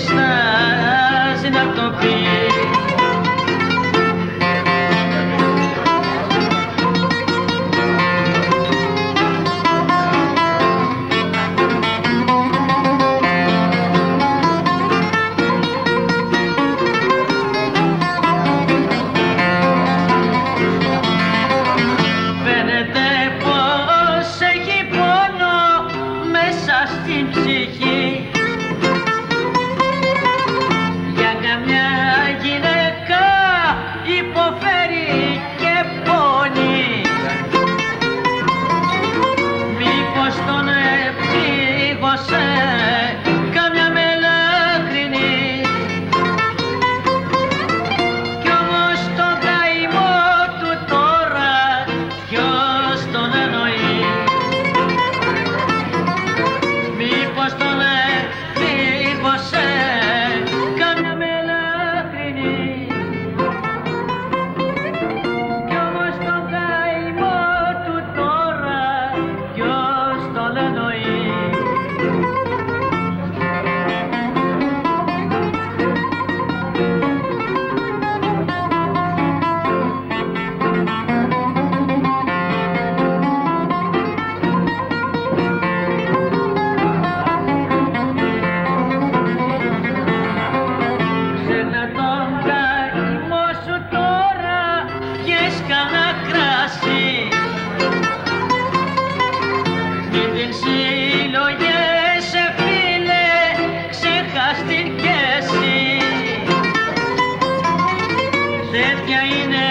Krishna. Cerca y de